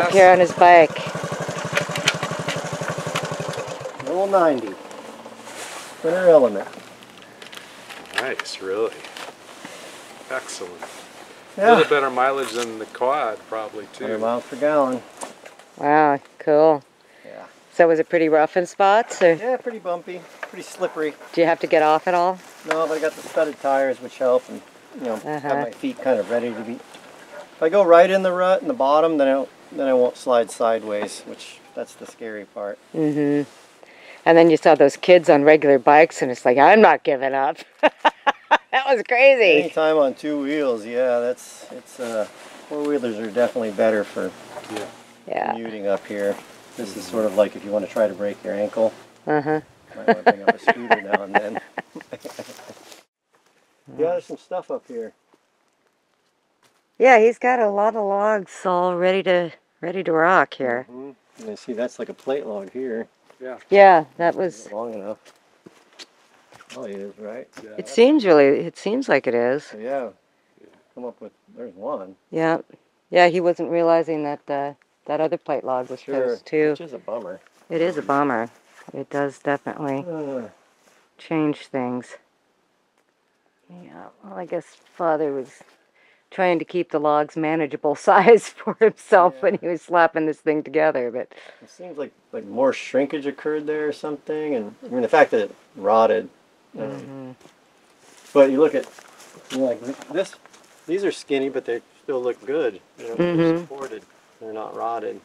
All the up here on his bike. Little 90. Winter element. Nice, really. Excellent. A little better mileage than the quad, probably, 100 too. miles per gallon. Wow, cool. Yeah. So was it pretty rough in spots, or Yeah, pretty bumpy, pretty slippery. do you have to get off at all? No, but I got the studded tires, which help, and you know, Uh-huh. have my feet kind of ready to be. If I go right in the rut in the bottom, then I don't, then I won't slide sideways, which that's the scary part. Mm-hmm. And then you saw those kids on regular bikes, and it's like, I'm not giving up. that was crazy. Anytime on two wheels, yeah, that's it's uh, four wheelers are definitely better for Yeah. commuting up here. This is sort of like if you want to try to break your ankle, Uh-huh. might want to bring up a scooter now and then. yeah, there's some stuff up here. Yeah, he's got a lot of logs all ready to ready to rock here. Mhm. And see, that's like a plate log here. Yeah, Yeah, that was. Long enough. Oh, it is, right? Yeah, It seems really. It seems like it is. Yeah, come up with. There's one. Yeah, yeah. He wasn't realizing that uh, that other plate log was Sure. close too. Which is a bummer. It is a bummer. It does definitely Uh, change things. Yeah. Well, I guess Father was trying to keep the logs manageable size for himself when he was slapping this thing together, but it seems like like more shrinkage occurred there or something, and I mean the fact that it rotted. um, mhm. But you look at, you know, like this. These are skinny, but they still look good. You know, they're Mhm. supported. They're not rotted.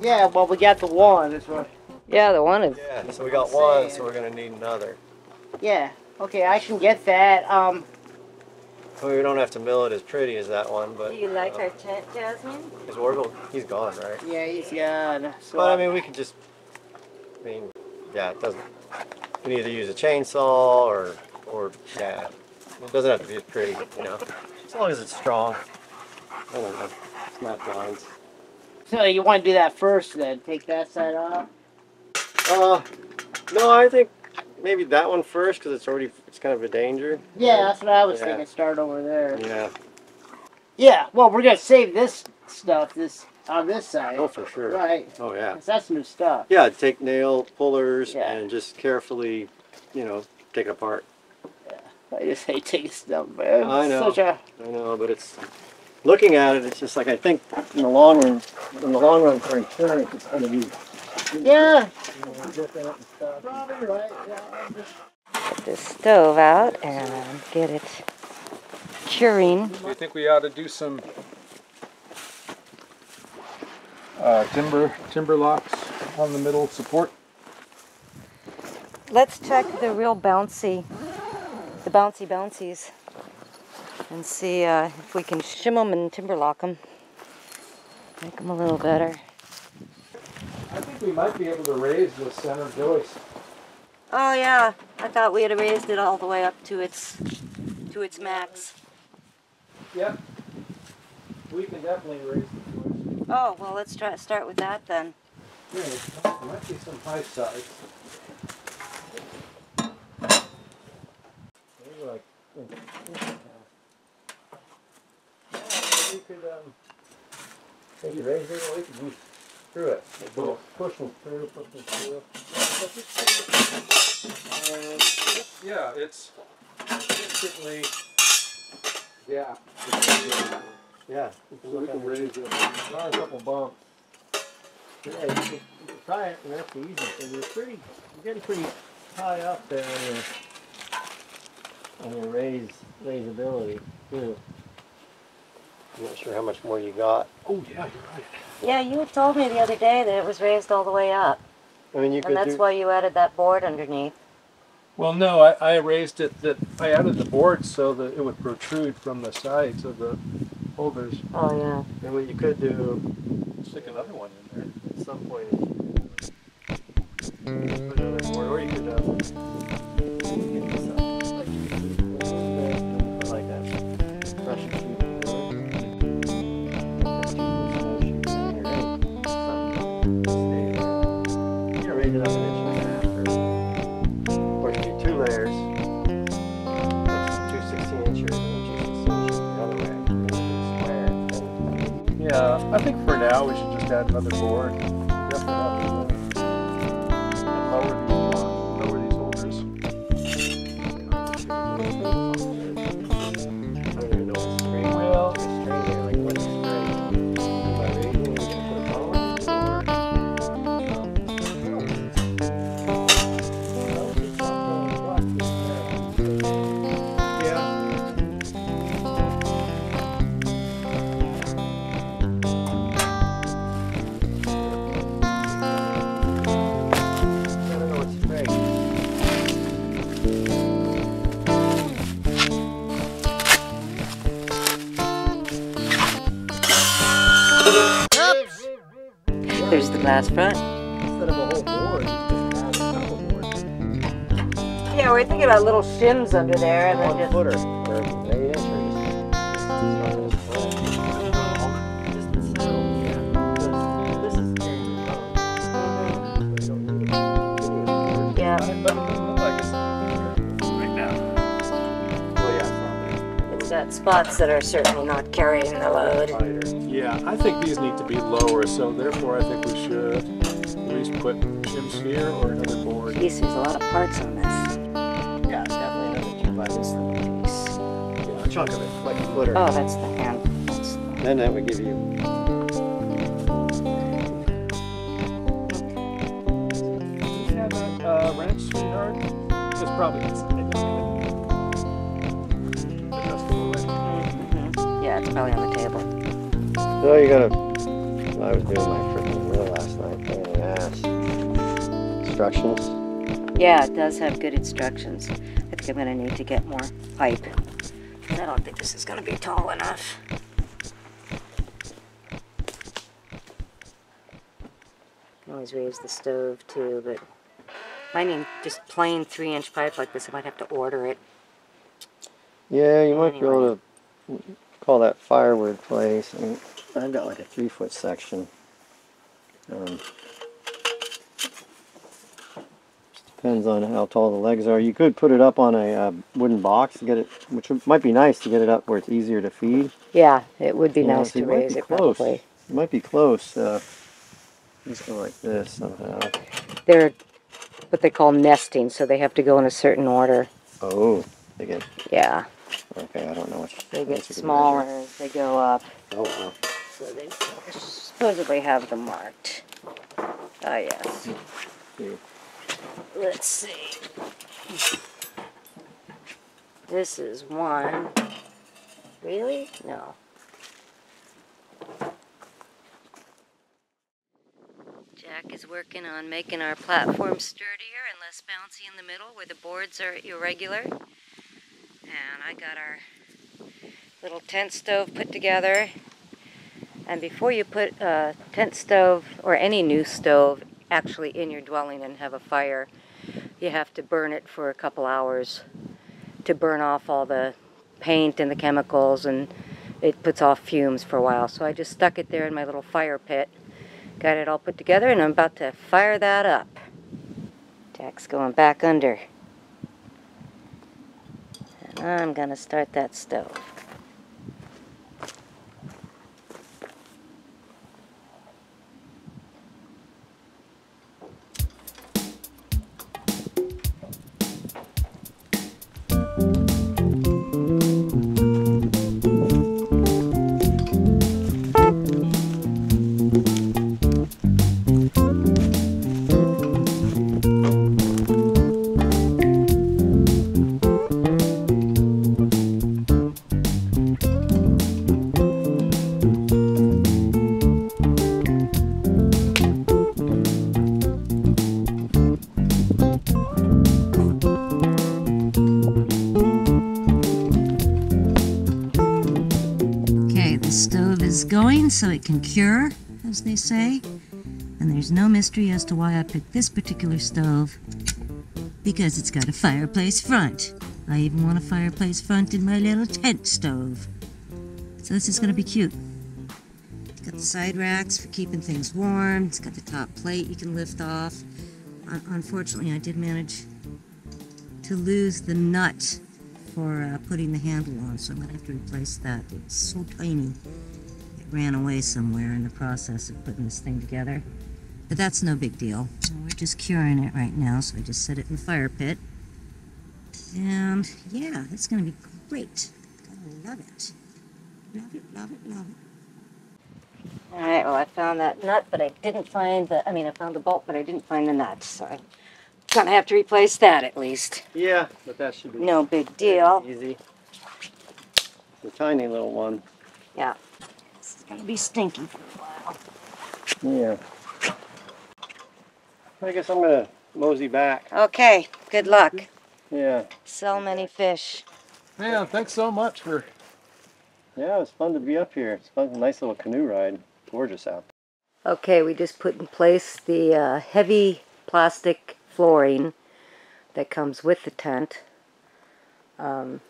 Yeah, well, we got the one. That's what. yeah, the one is. Yeah, so we got one, so we're gonna need another. Yeah. Okay, I can get that. Um. Well, we don't have to mill it as pretty as that one, but Do you like our tent, Jasmine? is Orville, he's gone, right? Yeah, he's gone. So But I mean, we could just, I mean, yeah, it doesn't, you can either use a chainsaw or, or, yeah, it doesn't have to be as pretty, you know, as long as it's strong. I don't know, snap lines. So you want to do that first, then take that side off. Uh, no, I think maybe that one first because it's already, it's kind of a danger. Yeah, that's what I was Yeah. thinking. Start over there. Yeah, Yeah. Well, we're gonna save this stuff this on this side. oh, for sure. Right. Oh, yeah. that's new stuff. Yeah, take nail pullers Yeah. and just carefully, you know, take it apart. I just hate taking stuff, man. I know. Such a I know, but it's looking at it. It's just like I think in the long run, in the long run for insurance, it's going to be yeah. you know, different and stuff. Probably right. Yeah. I'm Get the stove out and get it curing. Do you think we ought to do some uh, timber timber locks on the middle support? Let's check the real bouncy, the bouncy bouncies, and see uh, if we can shim them and timber lock them. Make them a little better. I think we might be able to raise the center joist. Oh yeah, I thought we had raised it all the way up to its to its max. Yep. We can definitely raise the joist. Oh well, let's try start with that then. Yeah, there might be some high sides. Maybe like, You could, um, maybe raise it, or we can move through it. Push push them through, push them through. yeah, it's instantly. Yeah. Yeah, So we can raise it. Not a couple bumps. Yeah, you can, try it, and that's the easy thing. You're pretty, you're getting pretty high up there on your, on your raise, raisability too. I'm not sure how much more you got. Oh yeah, you're right. Yeah, you had told me the other day that it was raised all the way up, I mean, you could and that's do. why you added that board underneath. Well, no, I, I raised it that I added the board so that it would protrude from the sides of the holders. Oh yeah. And what you could do Stick another one in there. at some point is put another board, or you could. Uh, should There's the glass front. Instead of a whole board, you just add a couple boards. Yeah, we're thinking about little shims under there, and One then just footer, or eight inch, or just. Just the sill, yeah. Because this is carrying the phone. So you don't need a continuous board. yeah, But it doesn't look like it's right now. Well, yeah, it's not bad. it's got spots that are certainly not carrying the load. Wider. Yeah, I think these need to be lower, so therefore I think we should at least put shims here or another board. Geez, there's a lot of parts on this. Yeah, it's definitely another two by this thing. Piece. Yeah, a chunk of it, like a footer. Oh, that's the hand. That's Then that would give you. Do you have that uh, wrench, sweetheart? It's probably adjustable wrench. Mhm. Yeah, it's probably on the table. So you gotta. I was doing my freaking wheel last night. Pain in the ass. Instructions. Yeah, it does have good instructions. I think I'm gonna need to get more pipe. I don't think this is gonna be tall enough. Can always raise the stove too, but finding just plain three inch pipe like this, I might have to order it. Yeah, you might be able to call that firewood place. I've got like a three foot section. Um, depends on how tall the legs are. You could put it up on a uh, wooden box to get it, which might be nice to get it up where it's easier to feed. Yeah, it would be Yeah, nice so to raise it close. probably. It might be close. Uh, just go like this somehow. They're what they call nesting, so they have to go in a certain order. Oh, they get Yeah, okay. I don't know what they get smaller as they go up. Oh, wow. So they supposedly have them marked. Ah, yes. Let's see. This is one. Really? No. Jack is working on making our platform sturdier and less bouncy in the middle where the boards are irregular. And I got our little tent stove put together. And before you put a tent stove or any new stove actually in your dwelling and have a fire, you have to burn it for a couple hours to burn off all the paint and the chemicals and it puts off fumes for a while. So I just stuck it there in my little fire pit. Got it all put together and I'm about to fire that up. Jack's going back under. And I'm gonna start that stove. Going so it can cure, as they say. And there's no mystery as to why I picked this particular stove because it's got a fireplace front. I even want a fireplace front in my little tent stove. So this is going to be cute. It's got the side racks for keeping things warm. It's got the top plate you can lift off. Un- unfortunately, I did manage to lose the nut for uh, putting the handle on, so I'm going to have to replace that. It's so tiny. It ran away somewhere in the process of putting this thing together. But that's no big deal. We're just curing it right now, so I just set it in the fire pit. And yeah, it's going to be great. I love it. Love it, love it, love it. All right, well, I found that nut, but I didn't find the, I mean, I found the bolt, but I didn't find the nut, so I'm gonna have to replace that at least. Yeah, but that should be No big deal. easy. It's a tiny little one. This is gonna be stinky for a while. Yeah. I guess I'm gonna mosey back. Okay, good luck. Yeah. So many fish. Yeah, thanks so much for Yeah, it was fun to be up here. It's fun, nice little canoe ride. Gorgeous out. there. Okay, we just put in place the uh, heavy plastic flooring that comes with the tent. Um,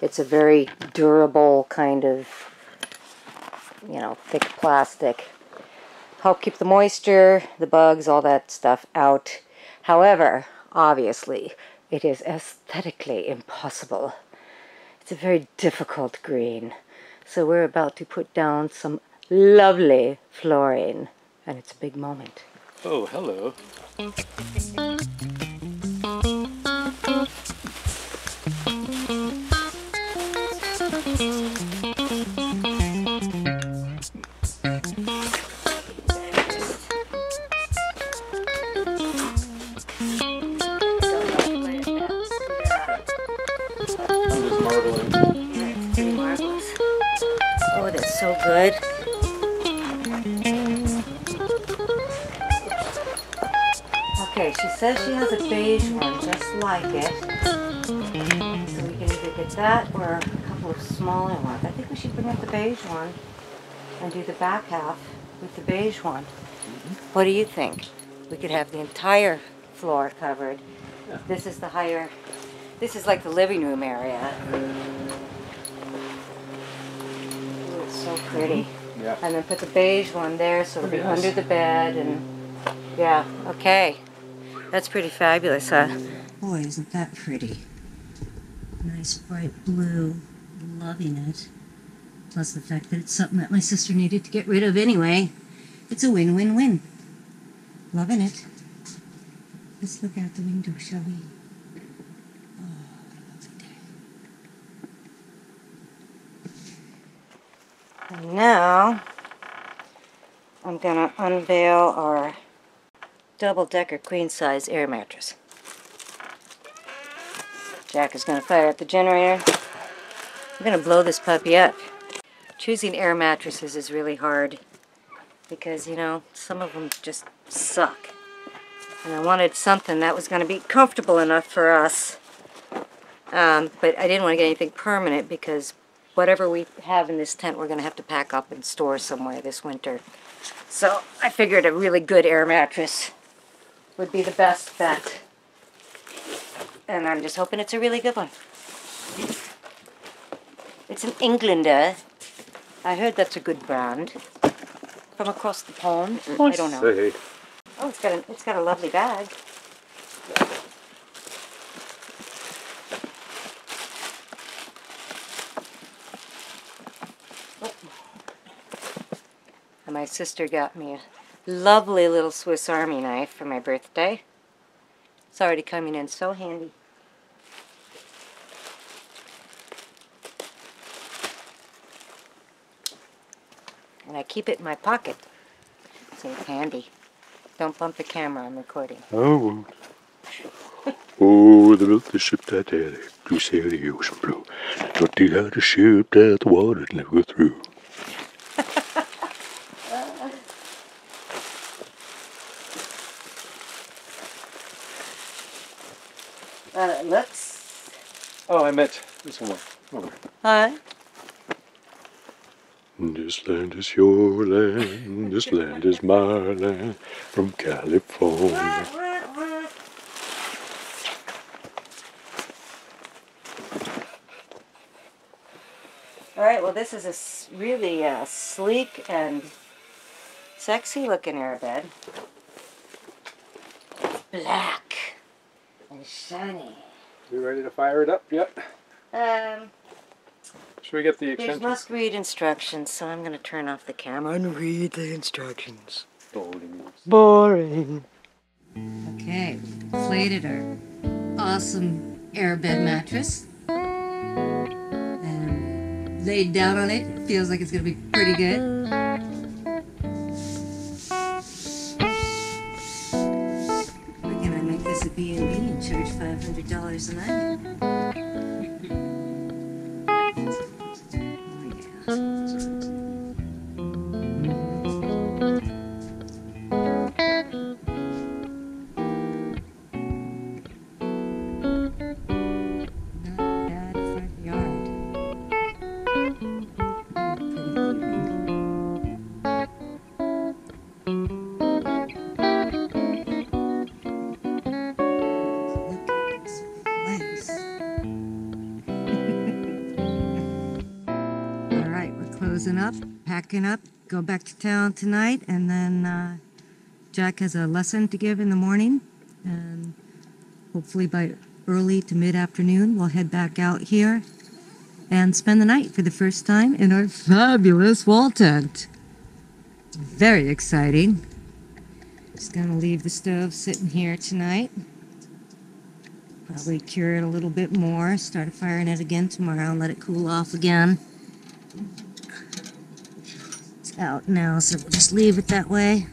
it's a very durable kind of, you know, thick plastic. Help keep the moisture, the bugs, all that stuff out. However, obviously, it is aesthetically impossible. It's a very difficult green. So we're about to put down some lovely flooring, and it's a big moment. Oh, hello. That or a couple of smaller ones. I think we should bring up the beige one and do the back half with the beige one. Mm-hmm. What do you think? We could have the entire floor covered. This is the higher, this is like the living room area. Ooh, it's so mm-hmm. pretty. Yeah. And then put the beige one there so it'll be Pretty nice. under the bed and yeah, okay. That's pretty fabulous, huh? Boy, isn't that pretty. Nice bright blue. Loving it. Plus the fact that it's something that my sister needed to get rid of anyway. It's a win-win-win. Loving it. Let's look out the window, shall we? Oh, now, I'm gonna unveil our double-decker queen-size air mattress. Jack is gonna fire up the generator. I'm gonna blow this puppy up. Choosing air mattresses is really hard because, you know, some of them just suck. And I wanted something that was gonna be comfortable enough for us. Um, but I didn't want to get anything permanent because whatever we have in this tent, we're going to have to pack up and store somewhere this winter. So I figured a really good air mattress would be the best bet. And I'm just hoping it's a really good one. It's an Englander. I heard that's a good brand. From across the pond. I don't know. Say, Oh, it's got a, it's got a lovely bag. Oh. My sister got me a lovely little Swiss Army knife for my birthday. It's already coming in so handy. And I keep it in my pocket. So it's handy. Don't bump the camera, I'm recording. Won't. Oh, they built the ship that Titanic to sail the ocean blue. Taught you how to ship that the water never go through. Uh, it looks. oh, I meant this one. Over. Huh? This land is your land. This land is my land from California. All right, well, this is a really uh, sleek and sexy looking airbed. Black and shiny. You ready to fire it up yet? Um, Should we get the These extension? must read instructions, so I'm gonna turn off the camera and read the instructions. Boring. Okay, plated our awesome airbed mattress. And laid down on it, feels like it's gonna be pretty good. Make this a B&B and charge $500 a night. Up, packing up, go back to town tonight, and then uh, Jack has a lesson to give in the morning, and hopefully by early to mid-afternoon, we'll head back out here and spend the night for the first time in our fabulous wall tent. Very exciting. Just gonna leave the stove sitting here tonight. Probably cure it a little bit more, start firing it again tomorrow and let it cool off again. Out now, so we'll just leave it that way.